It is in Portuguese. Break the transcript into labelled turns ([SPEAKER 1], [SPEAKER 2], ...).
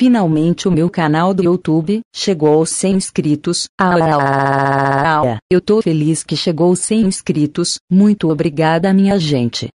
[SPEAKER 1] Finalmente o meu canal do YouTube chegou aos 100 inscritos. Ah, ah, ah, ah, eu tô feliz que chegou aos 100 inscritos. Muito obrigada minha gente.